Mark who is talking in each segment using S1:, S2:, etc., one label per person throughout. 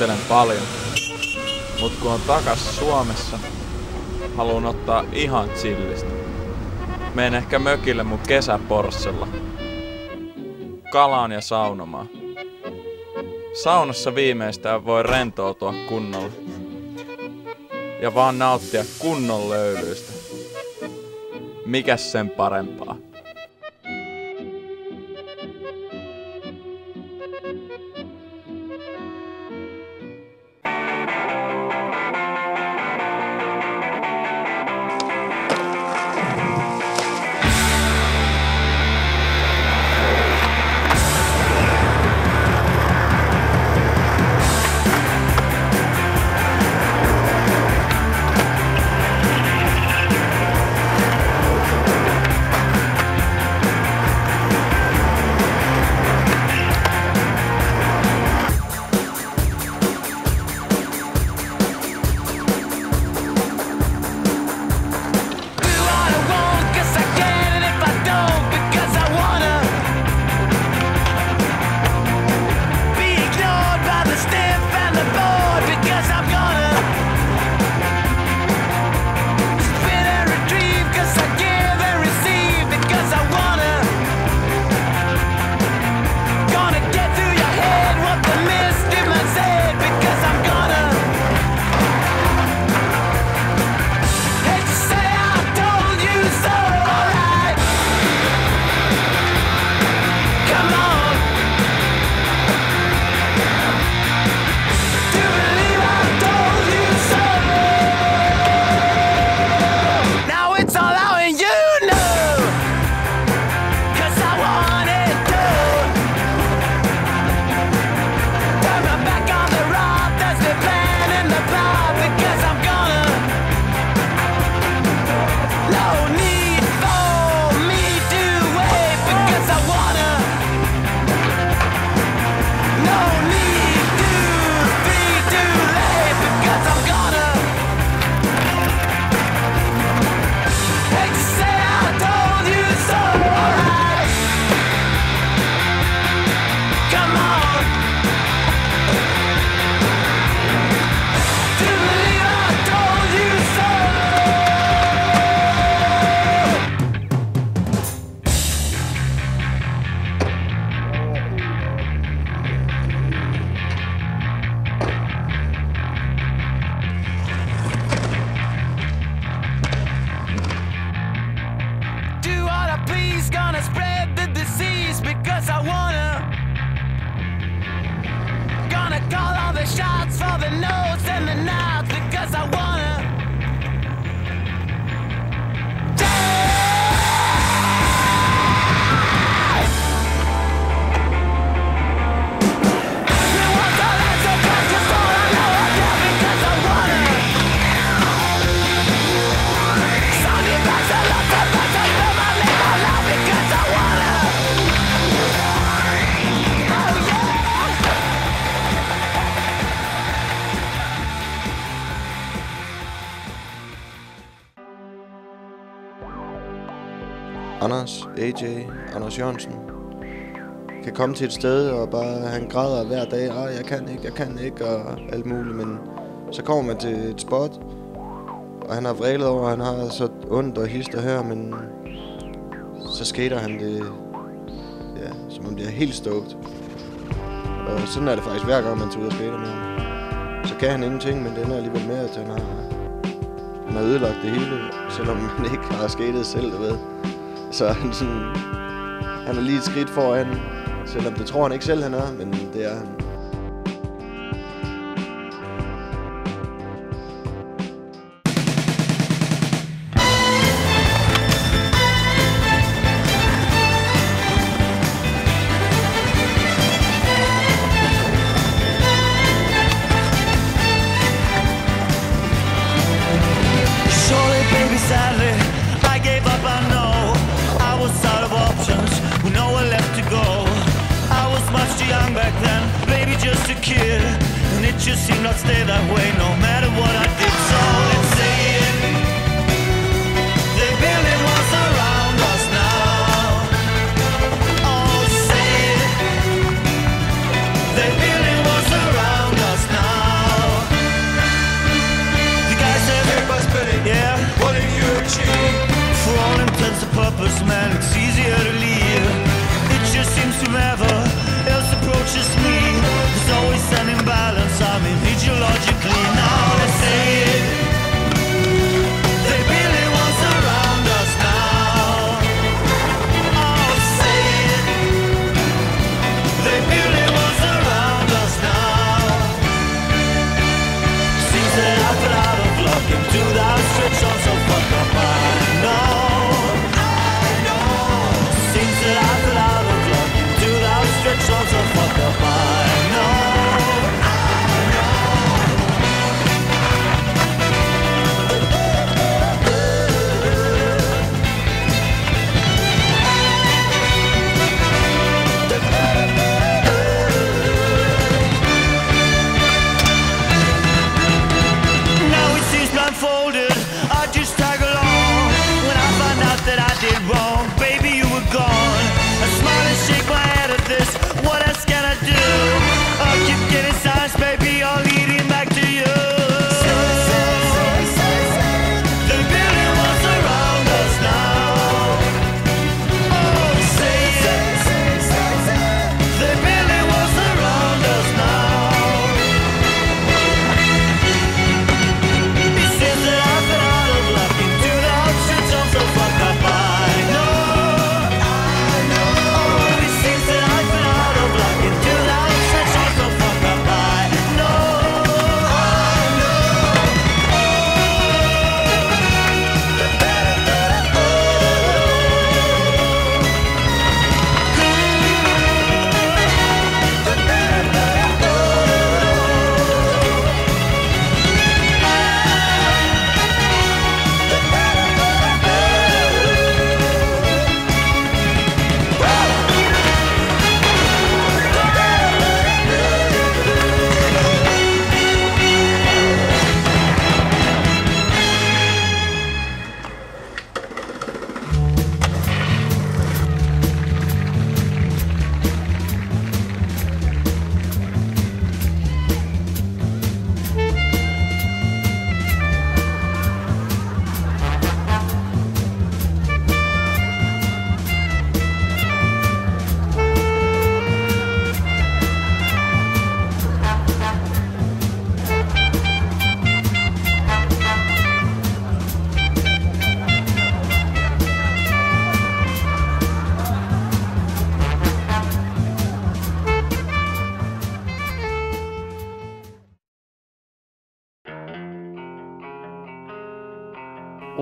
S1: Mä matkustelen paljon, mut kun on takas Suomessa, haluan ottaa ihan chillistä. Meen ehkä mökille mun kesäporssella. Kalaan ja saunomaan. Saunassa viimeistään voi rentoutua kunnolla. Ja vaan nauttia kunnon löylyistä. Mikäs sen parempaa?
S2: I want. AJ, Anders Jørgensen, kan komme til et sted og bare, han græder hver dag, ah, jeg kan ikke, jeg kan ikke, og alt muligt, men så kommer man til et spot, og han har vrælet over, han har så ondt og hister her, men så skater han det, ja, som om det er helt stoked. Og sådan er det faktisk hver gang, man tager ud og skater med ham. Så kan han ingenting, men det ender alligevel med, at han har, han har ødelagt det hele, selvom man ikke har skatet selv, du ved. Så han sådan, han er lige et skridt foran, selvom det tror han ikke selv, han er, men det er han.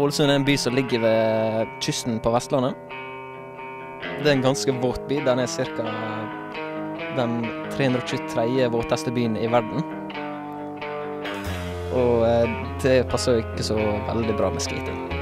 S3: Ålesund er en by som ligger ved kysten på Vestlandet. Det er en ganske våt by. Den er ca. den 323. våteste byen i verden. Og eh, det passer jo ikke så veldig bra med skating.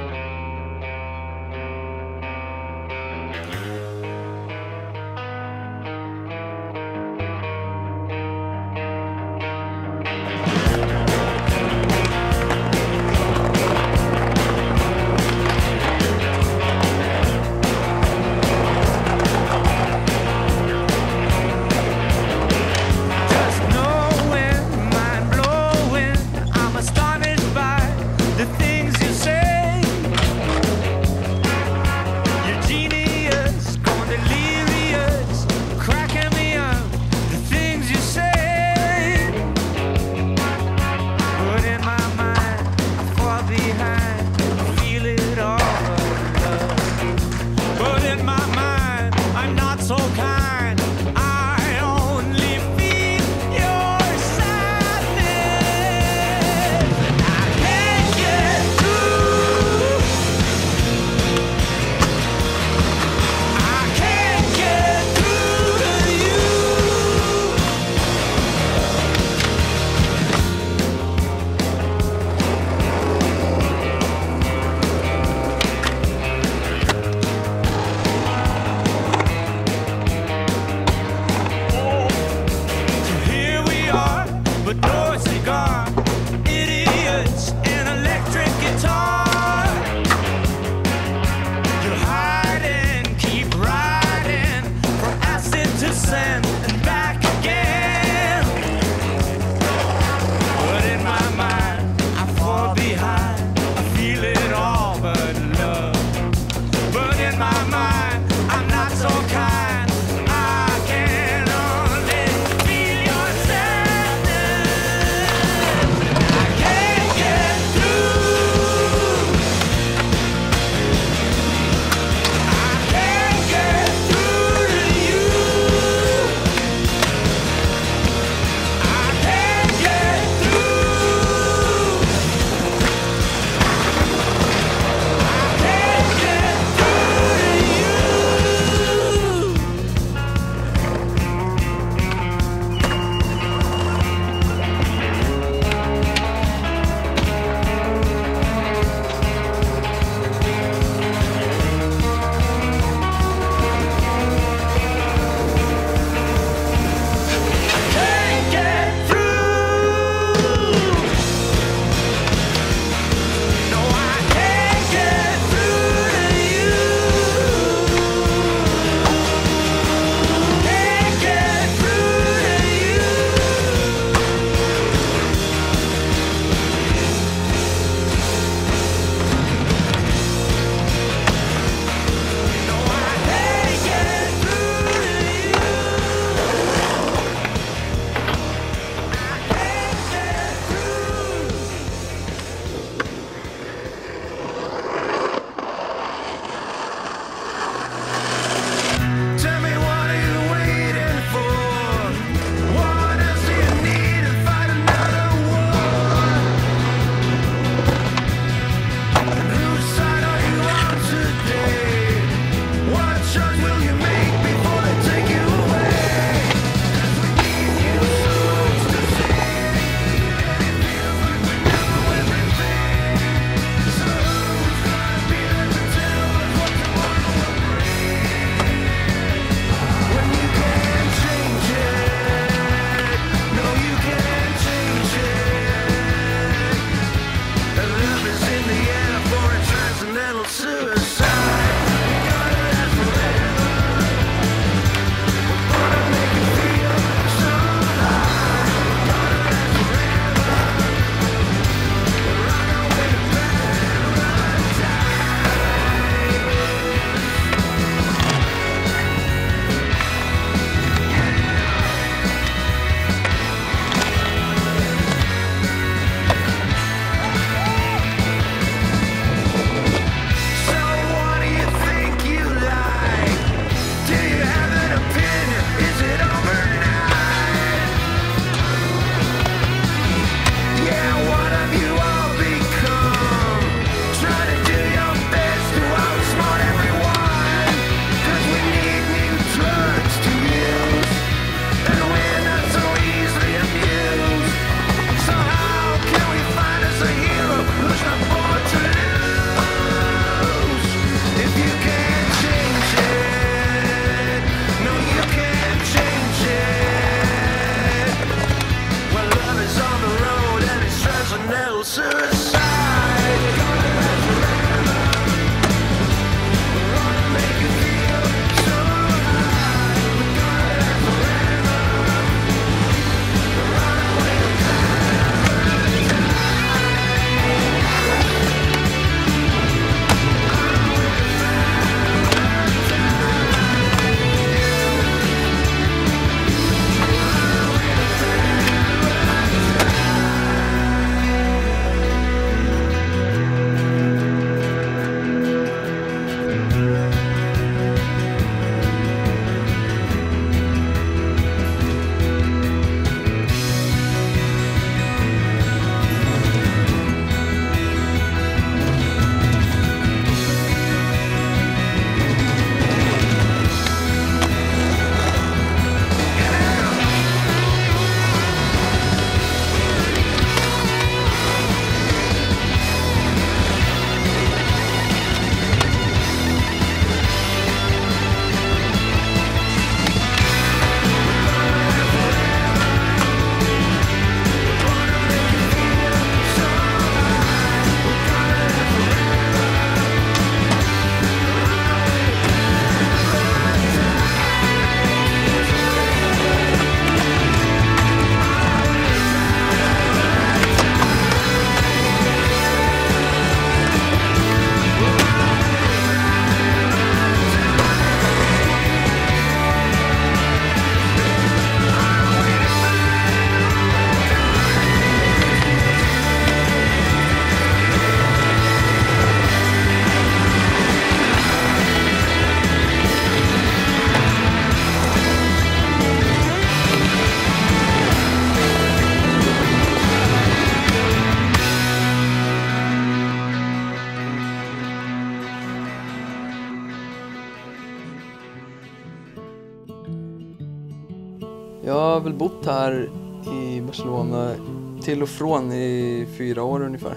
S4: Bott här i Barcelona till och från i fyra år ungefär.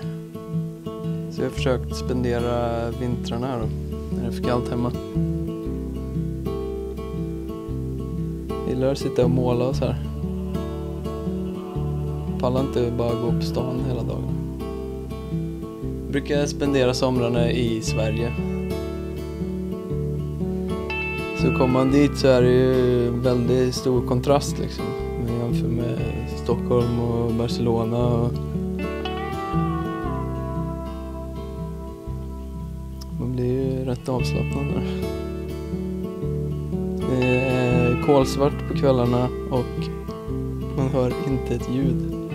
S4: Så jag har försökt spendera vintrarna här då, när det är för kallt hemma. Gillar att sitta och måla och så här. Pallar inte bara gå på stan hela dagen. Brukar spendera somrarna i Sverige. Så kommer man dit så är det ju väldigt stor kontrast liksom. Stockholm och Barcelona. Och man blir ju rätt avslappnad där. Det är kolsvart på kvällarna och man hör inte ett ljud.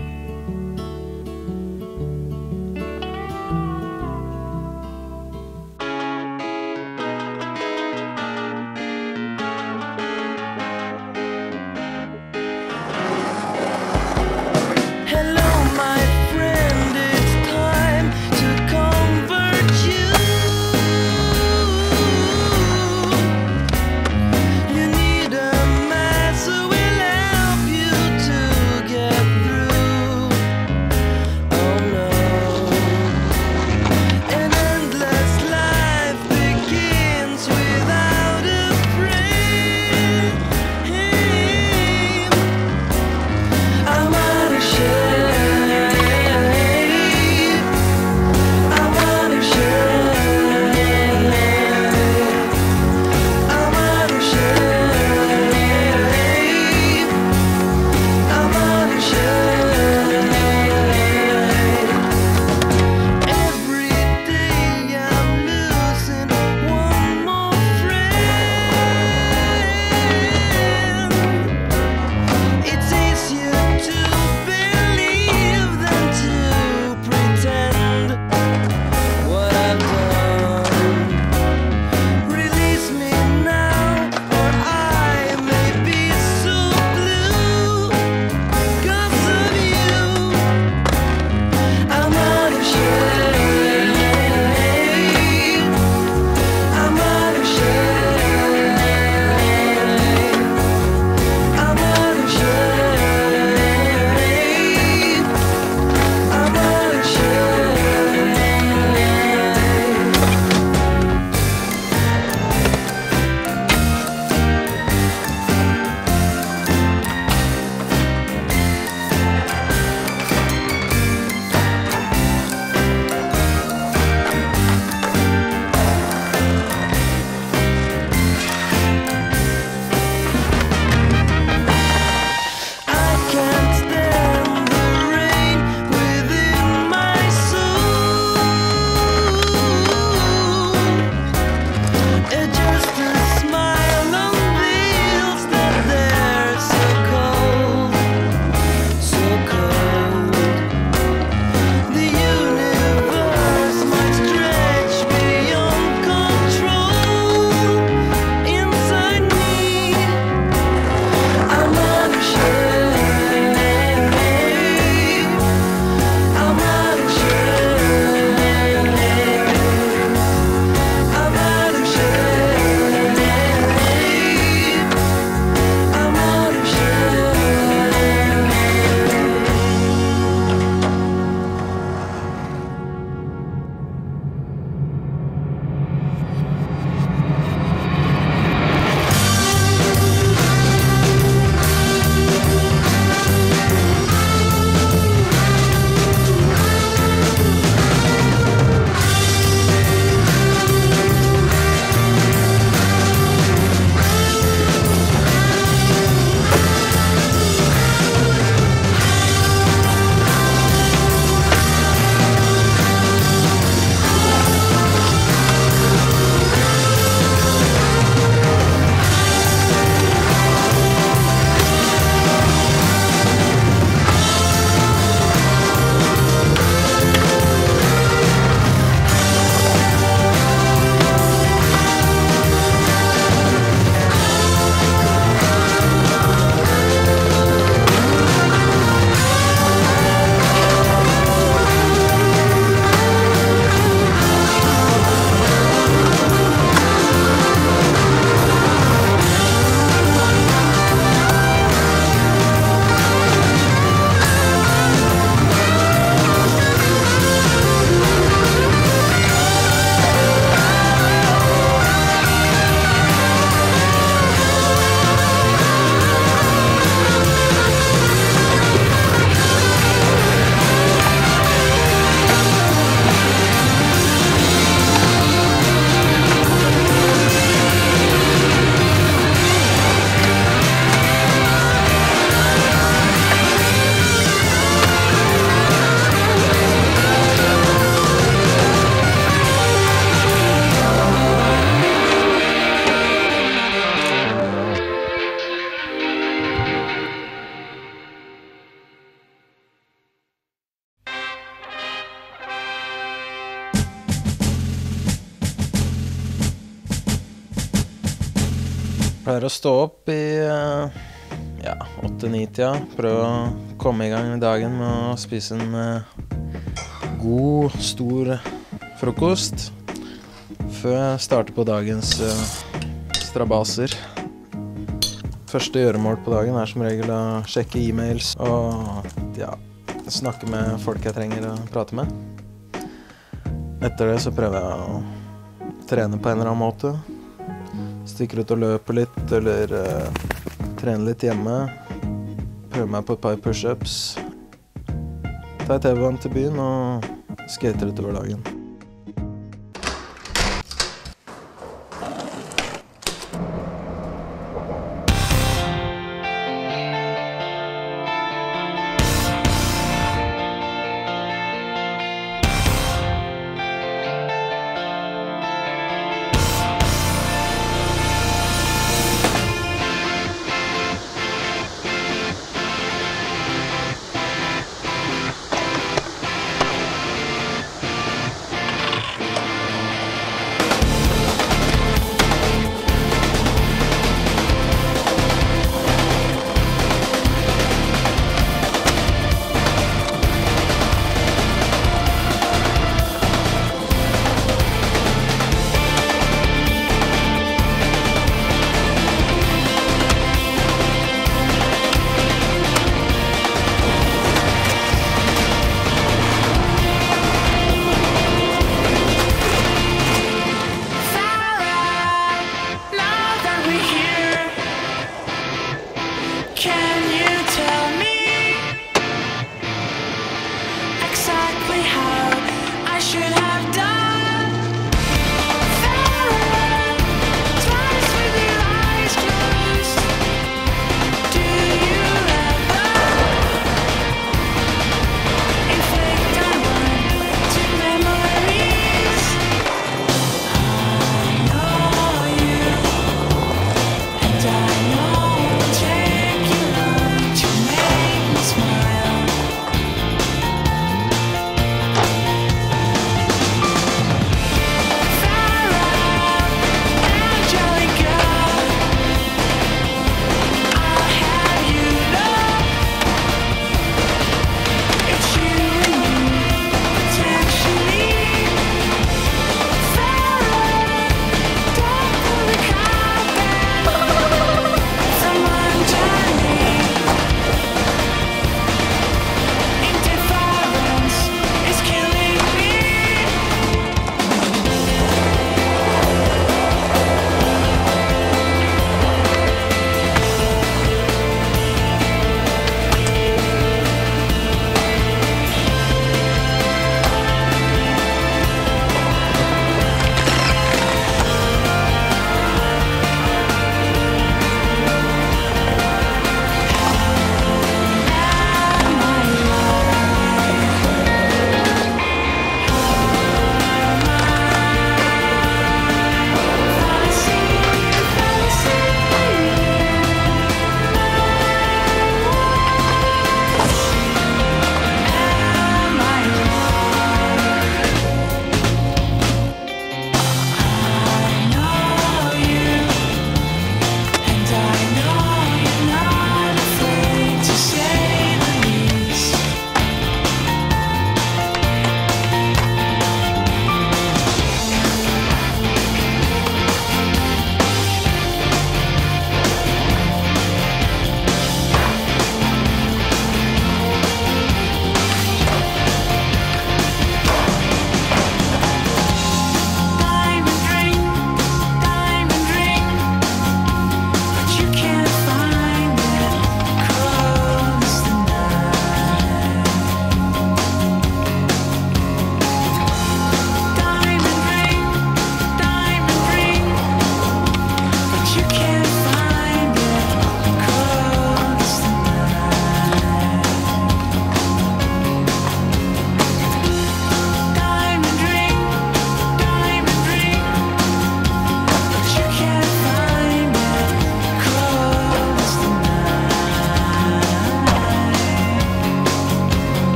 S5: Pleier å stå opp i eh, ja, åtte-ni-tida. Prøve å komme i gang dagen med å spise en eh, god, stor frokost. Før jeg starter på dagens eh, strabaser. Første gjøremål på dagen er som regel å sjekke e-mails og ja, snakke med folk jeg trenger å prate med. Etter det så prøver jeg å trene på en eller annen måte. Stikker ut og løper litt, eller eh, uh, trener litt hjemme. Prøver meg på et par pushups. Tar T-banen til byen og skater utover dagen.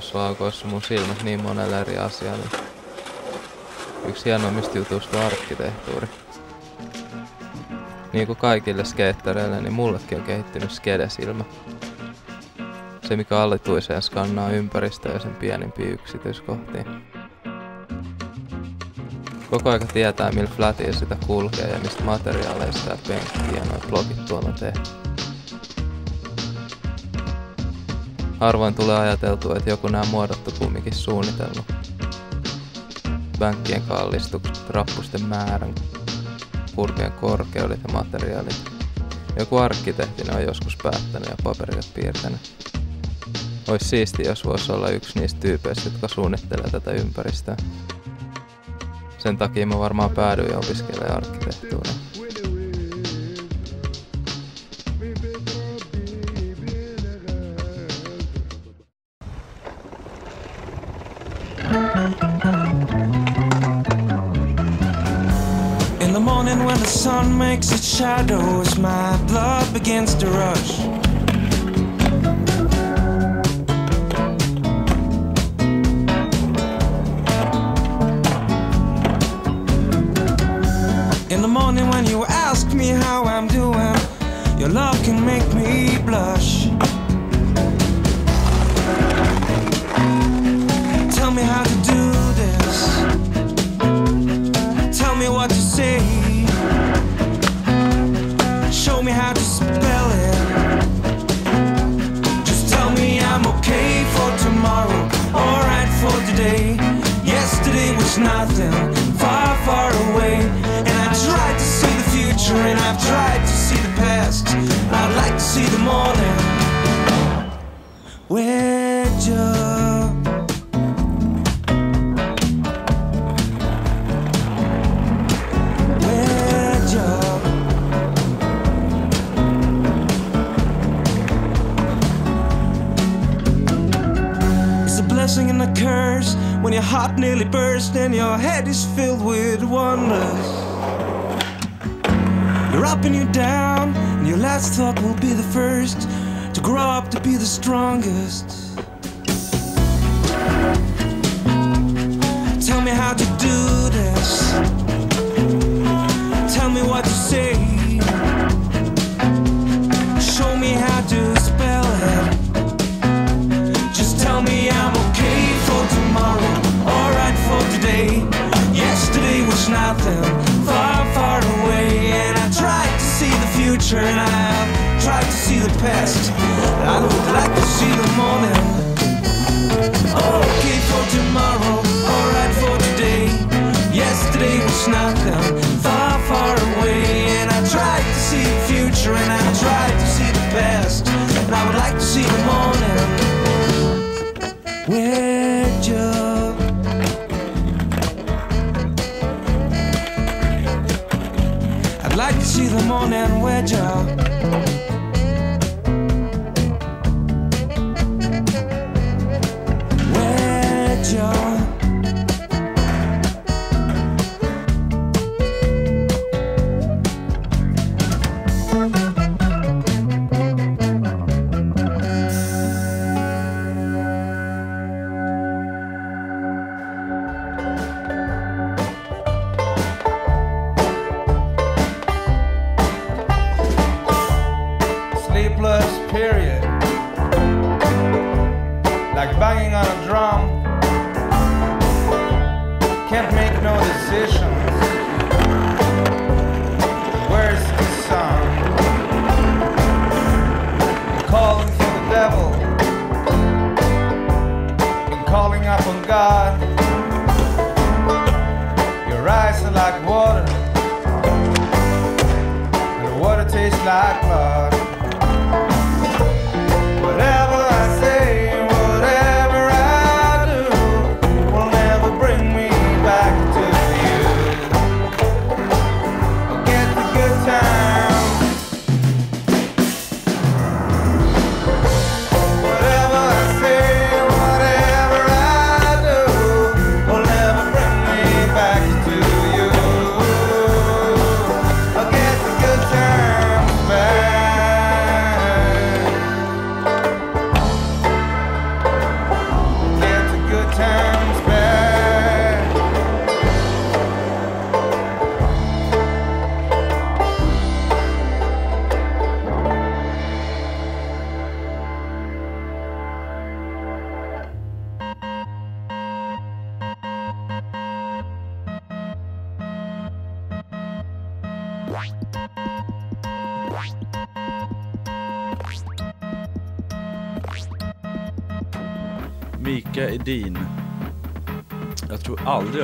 S6: Skeittauslaukoissa mun silmät niin monelle eri asialle. Yksi hienoimmista jutuista on arkkitehtuuri. Niin kuin kaikille skeittareille, niin mullekin on kehittynyt skedesilmä. Se, mikä alituiseen skannaa ympäristöä ja sen pienimpiä yksityiskohtia. Koko aika tietää, millä flatilla sitä kulkee ja mistä materiaaleista ja penkkiä noin blogit tuolla tehty. Harvoin tulee ajateltua, että joku nämä muodot on kumminkin suunnitellut. Bänkkien kallistukset, rappusten määrän, kurvien korkeudet ja materiaalit. Joku arkkitehti on joskus päättänyt ja paperit piirtänyt. Ois siisti, jos voisi olla yksi niistä tyypeistä, jotka suunnittelee tätä ympäristöä. Sen takia mä varmaan päädyin opiskelemaan arkkitehtuuria.
S7: Shadows, my blood begins to rush. In the morning when you ask me how I'm doing, your love can make me how to spell it. Just tell me I'm okay for tomorrow, alright for today. Yesterday was nothing, far, far away. And I tried to see the future, and I've tried to see the past. I'd like to see the morning. Your head is filled with wonders. You're up and you're down, and your last thought will be the first to grow up to be the strongest. Tell me how to do this. Tell me what to say. Future, and I tried to see the past. I would like to see the morning. Oh, okay for tomorrow, alright for today. Yesterday was nothing,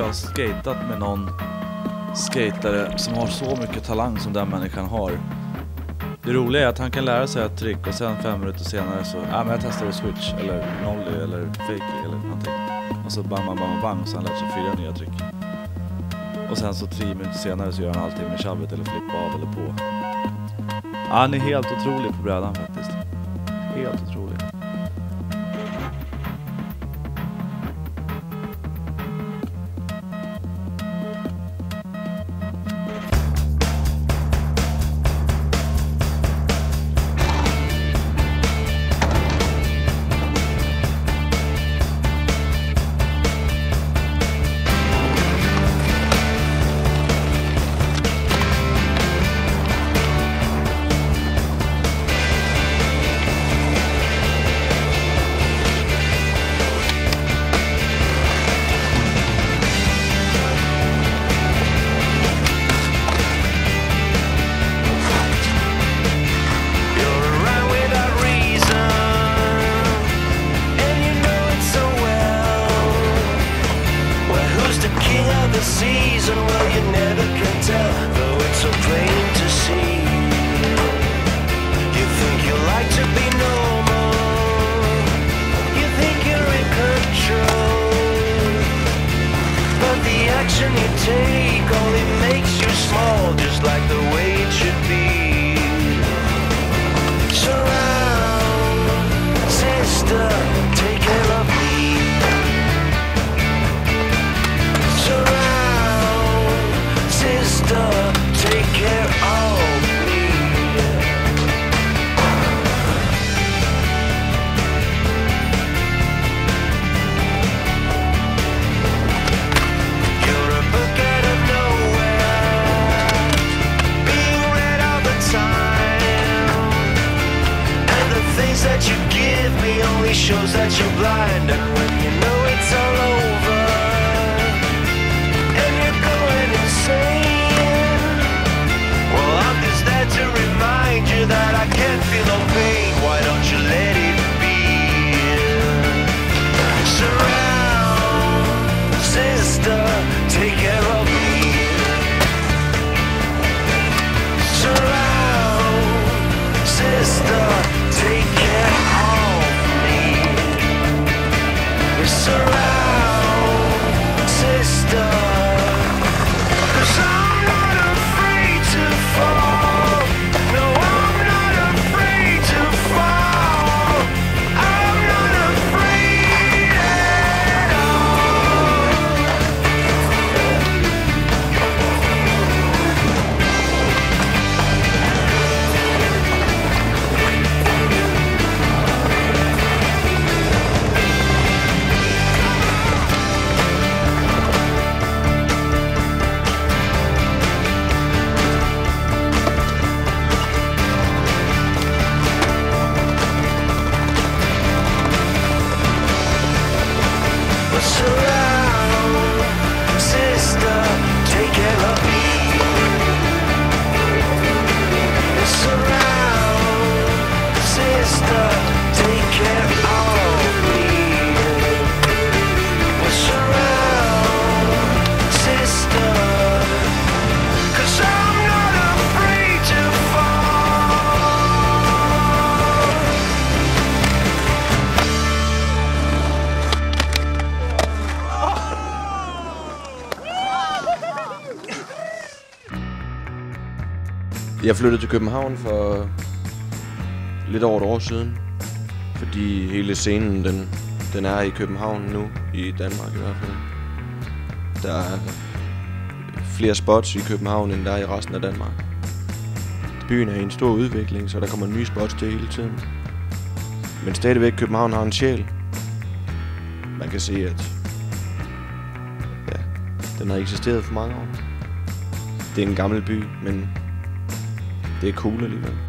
S8: har skatat med någon skatare som har så mycket talang som den människan har. Det roliga är att han kan lära sig ett trick och sen fem minuter senare så, ja men jag testar att switch eller nolly eller fake eller någonting. Och så bam-bam-bam-bam och så han lärt sig fyra nya trick. Och sen så tio minuter senare så gör han allting med shabbat eller flippa av eller på. Ja, han är helt otrolig på brädan faktiskt. Helt otrolig.
S9: Jeg flyttede til København for lidt over et år siden. Fordi hele scenen, den, den er i København nu. I Danmark i hvert fald. Der er flere spots i København, end der er i resten af Danmark. Byen er i en stor udvikling, så der kommer nye spots til hele tiden. Men stadigvæk København har en sjæl. Man kan se, at ja, den har eksisteret for mange år. Det er en gammel by, men det
S10: är Coololiven.